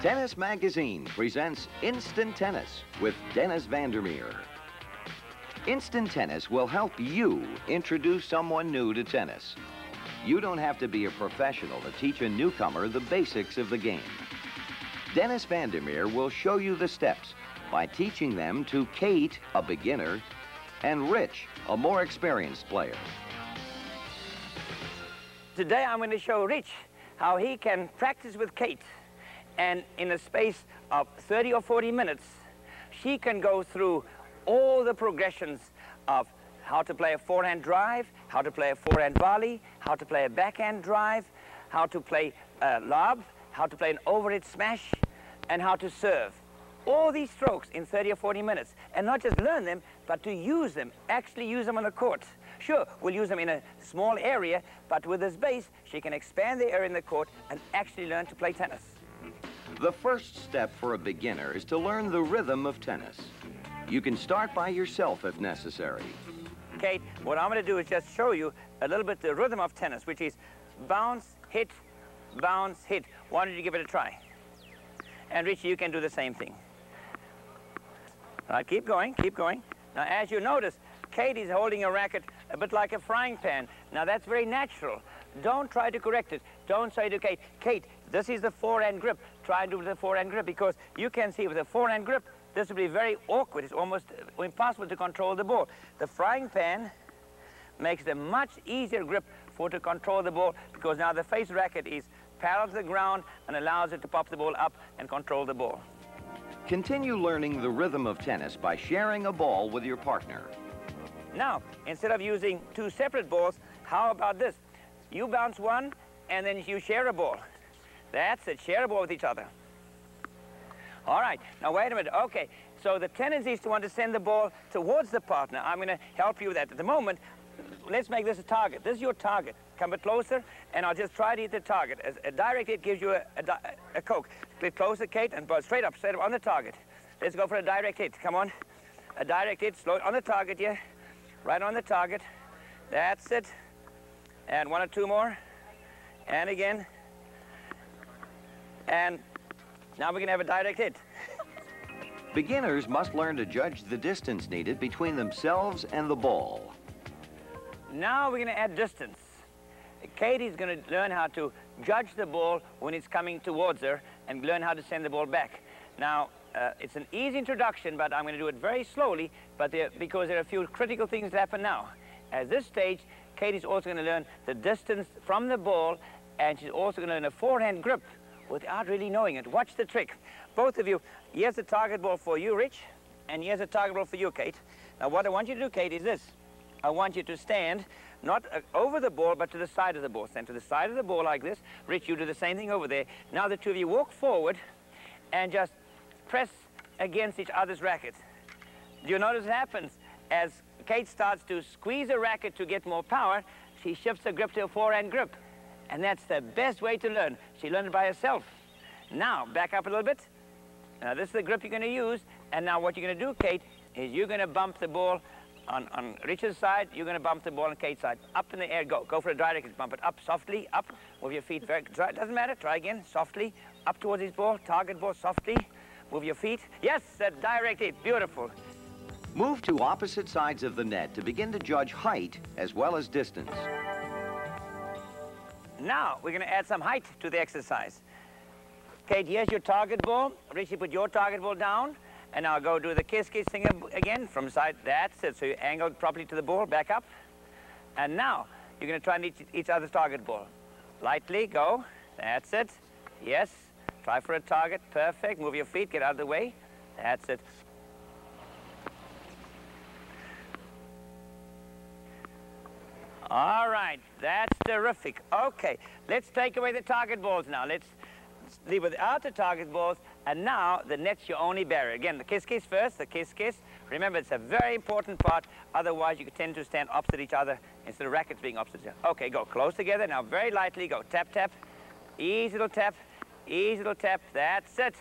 Tennis Magazine presents Instant Tennis with Dennis van der Meer. Instant Tennis will help you introduce someone new to tennis. You don't have to be a professional to teach a newcomer the basics of the game. Dennis van der Meer will show you the steps by teaching them to Kate, a beginner, and Rich, a more experienced player. Today I'm going to show Rich how he can practice with Kate. And in a space of 30 or 40 minutes, she can go through all the progressions of how to play a forehand drive, how to play a forehand volley, how to play a backhand drive, how to play a lob, how to play an overhead smash, and how to serve. All these strokes in 30 or 40 minutes. And not just learn them, but to use them, actually use them on the court. Sure, we'll use them in a small area, but with this base, she can expand the area in the court and actually learn to play tennis. The first step for a beginner is to learn the rhythm of tennis. You can start by yourself if necessary. Kate, what I'm going to do is just show you a little bit the rhythm of tennis, which is bounce, hit, bounce, hit. Why don't you give it a try? And Richie, you can do the same thing. All right, keep going, keep going. Now, as you notice, Kate is holding a racket a bit like a frying pan. Now, that's very natural. Don't try to correct it. Don't say to Kate, Kate, this is the forehand grip. Try and do with a forehand grip because you can see with a forehand grip, this will be very awkward. It's almost impossible to control the ball. The frying pan makes it a much easier grip for to control the ball because now the face racket is parallel to the ground and allows it to pop the ball up and control the ball. Continue learning the rhythm of tennis by sharing a ball with your partner. Now, instead of using two separate balls, how about this? You bounce one, and then you share a ball. That's it, share a ball with each other. All right, now wait a minute. Okay, so the tendency is to want to send the ball towards the partner. I'm going to help you with that. At the moment, let's make this a target. This is your target. Come a bit closer, and I'll just try to hit the target. As uh, a direct hit gives you a, a, a Coke. A bit closer, Kate, and straight up, straight up on the target. Let's go for a direct hit. Come on. A direct hit, slow on the target, yeah. Right on the target. That's it. And one or two more. And again. And now we're going to have a direct hit. Beginners must learn to judge the distance needed between themselves and the ball. Now we're going to add distance. Katie's going to learn how to judge the ball when it's coming towards her and learn how to send the ball back. Now, uh, it's an easy introduction, but I'm going to do it very slowly but there, because there are a few critical things that happen now. At this stage, Katie's also going to learn the distance from the ball, and she's also going to learn a forehand grip without really knowing it. Watch the trick. Both of you, here's a target ball for you, Rich, and here's a target ball for you, Kate. Now, what I want you to do, Kate, is this. I want you to stand not uh, over the ball, but to the side of the ball. Stand to the side of the ball like this. Rich, you do the same thing over there. Now the two of you walk forward and just press against each other's rackets. Do you notice what happens? As Kate starts to squeeze a racket to get more power, she shifts her grip to a forehand grip. And that's the best way to learn. She learned it by herself. Now, back up a little bit. Now, this is the grip you're going to use. And now what you're going to do, Kate, is you're going to bump the ball on, on Richard's side. You're going to bump the ball on Kate's side. Up in the air, go. Go for a direct bump it up softly, up with your feet. Very, try, doesn't matter. Try again, softly. Up towards his ball, target ball, softly. Move your feet. Yes, uh, that direct hit. Beautiful. Move to opposite sides of the net to begin to judge height as well as distance. Now, we're going to add some height to the exercise. Kate, here's your target ball. Richie, put your target ball down. And now go do the kiss kiss thing again from side. That's it. So you angled properly to the ball, back up. And now, you're going to try and each, each other's target ball. Lightly, go. That's it. Yes. Try for a target. Perfect. Move your feet, get out of the way. That's it. All right, that's terrific. Okay, let's take away the target balls now. Let's leave without the target balls, and now the net's your only barrier. Again, the kiss-kiss first, the kiss-kiss. Remember, it's a very important part, otherwise you tend to stand opposite each other instead of rackets being opposite. Okay, go close together. Now very lightly, go tap, tap. Easy little tap, easy little tap. That's it.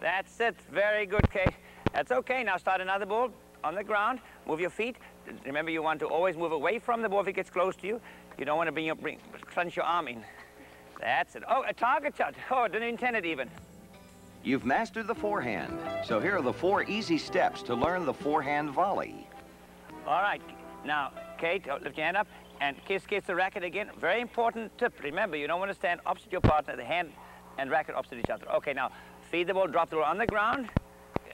That's it. Very good, Kay. That's okay. Now start another ball on the ground. Move your feet. Remember, you want to always move away from the ball if it gets close to you. You don't want to bring your, bring, clench your arm in. That's it. Oh, a target shot. Oh, didn't intend it even. You've mastered the forehand, so here are the four easy steps to learn the forehand volley. All right. Now, Kate, uh, lift your hand up and kiss, kiss the racket again. Very important tip. Remember, you don't want to stand opposite your partner, the hand and racket opposite each other. Okay, now, feed the ball, drop the ball on the ground.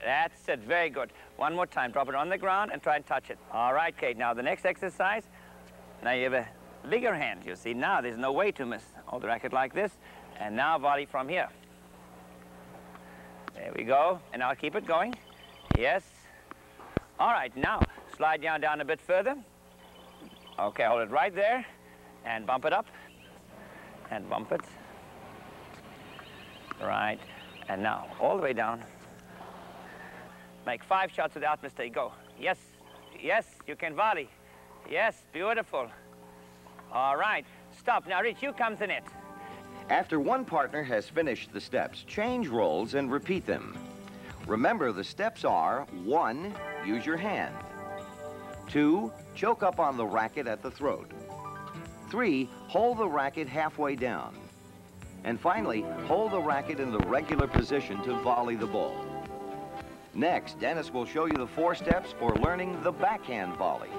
That's it, very good. One more time, drop it on the ground and try and touch it. All right, Kate, now the next exercise, now you have a bigger hand. You see, now there's no way to miss. Hold the racket like this, and now volley from here. There we go, and I'll keep it going. Yes. All right, now slide down, down a bit further. Okay, hold it right there, and bump it up, and bump it. Right, and now all the way down. Make five shots without mistake. Go. Yes, yes, you can volley. Yes, beautiful. All right, stop. Now, Rich, you come to net. After one partner has finished the steps, change roles and repeat them. Remember, the steps are one, use your hand. Two, choke up on the racket at the throat. Three, hold the racket halfway down. And finally, hold the racket in the regular position to volley the ball. Next, Dennis will show you the four steps for learning the backhand volley.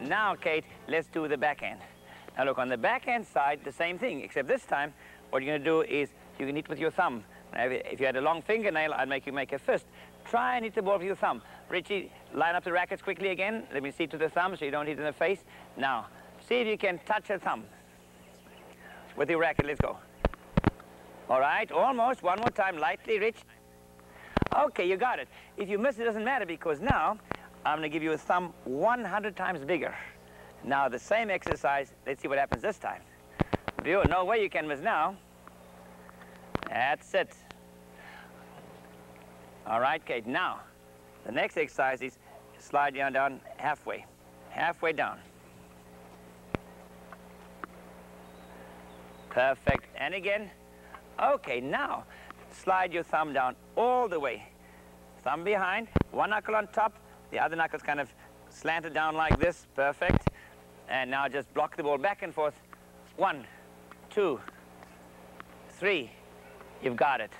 Now, Kate, let's do the backhand. Now look, on the backhand side, the same thing, except this time, what you're gonna do is you can hit with your thumb. If you had a long fingernail, I'd make you make a fist. Try and hit the ball with your thumb. Richie, line up the rackets quickly again. Let me see to the thumb so you don't hit in the face. Now, see if you can touch a thumb with your racket. Let's go. All right, almost. One more time, lightly, Rich. Okay, you got it. If you miss, it doesn't matter because now I'm going to give you a thumb 100 times bigger. Now the same exercise, let's see what happens this time. View, no way you can miss now. That's it. All right, Kate, now the next exercise is slide down, down halfway, halfway down. Perfect, and again. Okay, now slide your thumb down all the way. Thumb behind, one knuckle on top, the other knuckle's kind of slanted down like this, perfect. And now just block the ball back and forth. One, two, three. You've got it.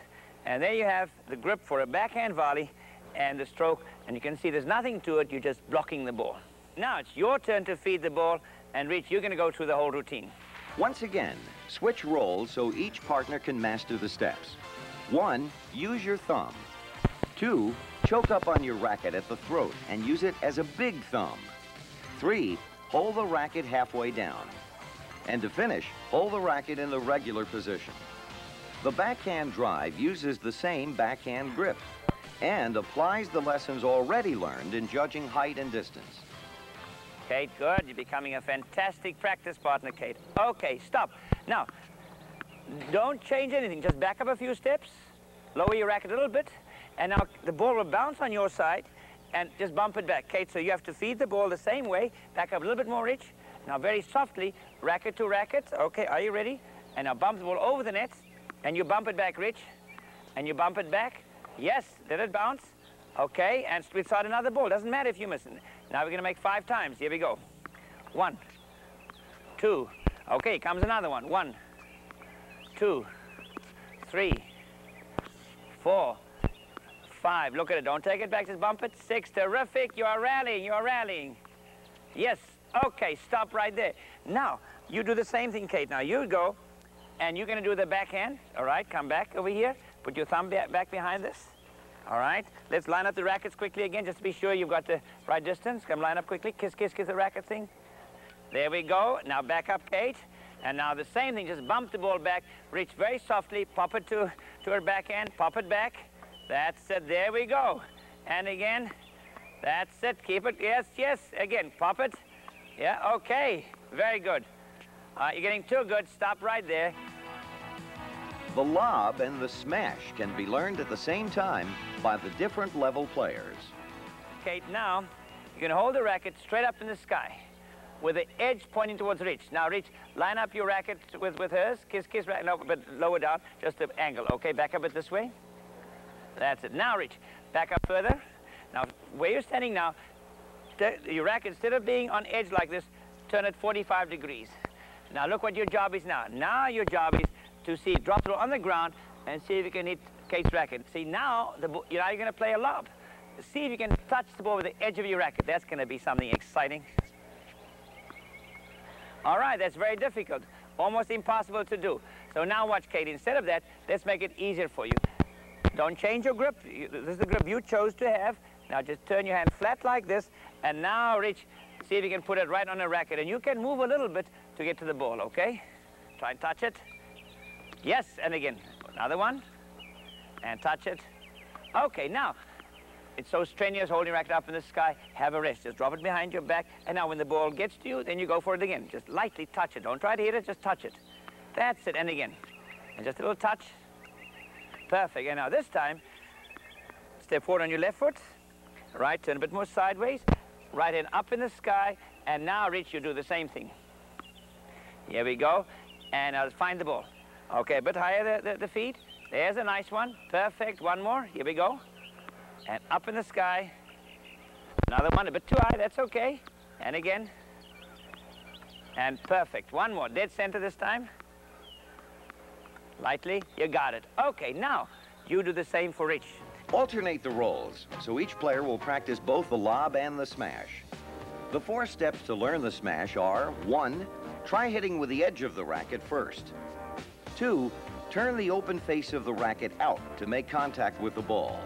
And there you have the grip for a backhand volley and the stroke. And you can see there's nothing to it. You're just blocking the ball. Now it's your turn to feed the ball. And Rich, you're going to go through the whole routine. Once again, switch roles so each partner can master the steps. One, use your thumb. Two, choke up on your racket at the throat and use it as a big thumb. Three, hold the racket halfway down. And to finish, hold the racket in the regular position. The backhand drive uses the same backhand grip and applies the lessons already learned in judging height and distance. Kate, good. You're becoming a fantastic practice partner, Kate. Okay, stop. Now, don't change anything. Just back up a few steps, lower your racket a little bit, and now the ball will bounce on your side and just bump it back. Kate, so you have to feed the ball the same way. Back up a little bit more, Rich. Now, very softly, racket to racket. Okay, are you ready? And now bump the ball over the net, and you bump it back, Rich. And you bump it back. Yes, did it bounce? Okay, and we start another ball. Doesn't matter if you miss it. Now we're going to make five times. Here we go. One, two. Okay, comes another one. One, two, three, four, five. Look at it. Don't take it back. Just bump it. Six. Terrific. You are rallying. You are rallying. Yes. Okay. Stop right there. Now, you do the same thing, Kate. Now, you go, and you're going to do the backhand. All right. Come back over here. Put your thumb back behind this. All right. Let's line up the rackets quickly again, just to be sure you've got the right distance. Come line up quickly. Kiss, kiss, kiss the racket thing. There we go. Now back up, Kate. And now the same thing, just bump the ball back, Rich very softly, pop it to, to her backhand, pop it back. That's it, there we go. And again, that's it, keep it, yes, yes, again, pop it. Yeah, okay, very good. Uh, you're getting too good, stop right there. The lob and the smash can be learned at the same time by the different level players. Kate, now, you can hold the racket straight up in the sky with the edge pointing towards Rich. Now, Rich, line up your racket with, with hers. Kiss, kiss, no, but lower down, just the angle. Okay, back up it this way. That's it. Now, Rich, back up further. Now, where you're standing now, your racket, instead of being on edge like this, turn it 45 degrees. Now, look what your job is now. Now your job is to see, drop it on the ground and see if you can hit Kate's racket. See, now the, you're going to play a lob. See if you can touch the ball with the edge of your racket. That's going to be something exciting. All right, that's very difficult. Almost impossible to do. So now watch, Kate. Instead of that, let's make it easier for you. Don't change your grip. This is the grip you chose to have. Now just turn your hand flat like this, and now reach, see if you can put it right on the racket. And you can move a little bit to get to the ball, okay? Try and touch it. Yes, and again. Another one. And touch it. Okay, now, it's so strenuous holding racket up in the sky. Have a rest. Just drop it behind your back. And now when the ball gets to you, then you go for it again. Just lightly touch it. Don't try to hit it, just touch it. That's it, and again. And just a little touch. Perfect. And now this time, step forward on your left foot. Right, turn a bit more sideways. Right hand up in the sky. And now Rich, you do the same thing. Here we go. And I'll find the ball. Okay, a bit higher the, the, the feet. There's a nice one. Perfect. One more. Here we go. And up in the sky. Another one, a bit too high. That's okay. And again. And perfect. One more. Dead center this time. Lightly. You got it. Okay, now you do the same for each. Alternate the roles, so each player will practice both the lob and the smash. The four steps to learn the smash are, one, try hitting with the edge of the racket first. Two, turn the open face of the racket out to make contact with the ball.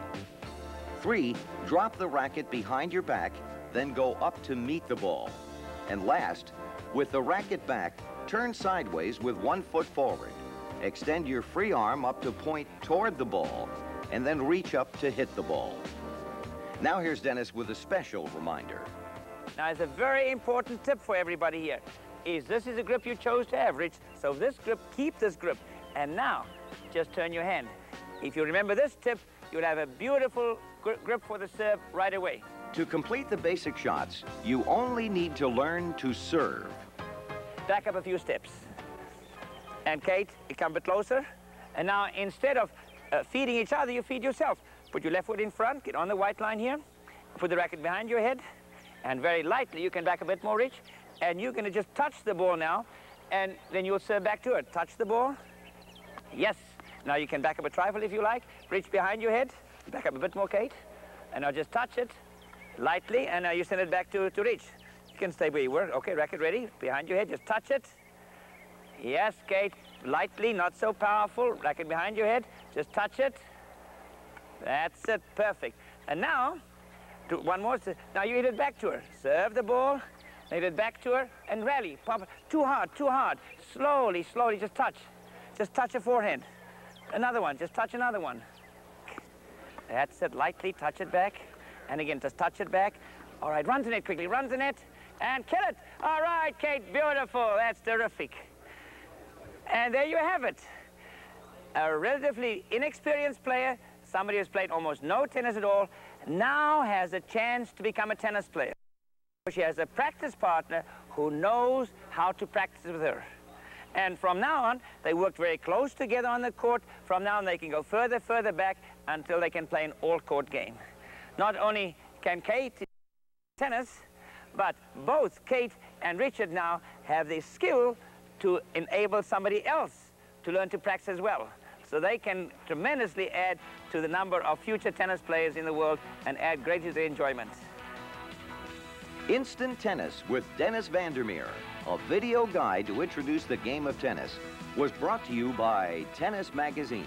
Three, drop the racket behind your back, then go up to meet the ball. And last, with the racket back, turn sideways with one foot forward. Extend your free arm up to point toward the ball, and then reach up to hit the ball. Now here's Dennis with a special reminder. Now, it's a very important tip for everybody here. Is this is a grip you chose to average, so this grip, keep this grip. And now, just turn your hand. If you remember this tip, you'll have a beautiful grip for the serve right away. To complete the basic shots, you only need to learn to serve. Back up a few steps. And Kate, you come a bit closer. And now, instead of uh, feeding each other, you feed yourself. Put your left foot in front, get on the white line here. Put the racket behind your head. And very lightly, you can back a bit more Rich. And you're going to just touch the ball now. And then you'll serve back to it. Touch the ball. Yes. Now you can back up a trifle if you like. Reach behind your head. Back up a bit more, Kate. And now just touch it lightly. And now you send it back to, to Rich. You can stay where you were. Okay, racket ready. Behind your head. Just touch it. Yes, Kate. Lightly, not so powerful. Racket behind your head. Just touch it. That's it. Perfect. And now, do one more. Now you hit it back to her. Serve the ball. Hit it back to her and rally. Pop. Too hard, too hard. Slowly, slowly. Just touch. Just touch her forehead. Another one. Just touch another one. That's it. Lightly touch it back. And again, just touch it back. All right, run to net quickly. Run to net and kill it. All right, Kate. Beautiful. That's terrific. And there you have it. A relatively inexperienced player, somebody who's played almost no tennis at all, now has a chance to become a tennis player. She has a practice partner who knows how to practice with her. And from now on, they worked very close together on the court. From now on, they can go further, further back until they can play an all-court game. Not only can Kate tennis, but both Kate and Richard now have the skill to enable somebody else to learn to practice as well. So they can tremendously add to the number of future tennis players in the world and add greatly to their enjoyment. Instant Tennis with Dennis van der Meer, a video guide to introduce the game of tennis, was brought to you by Tennis Magazine.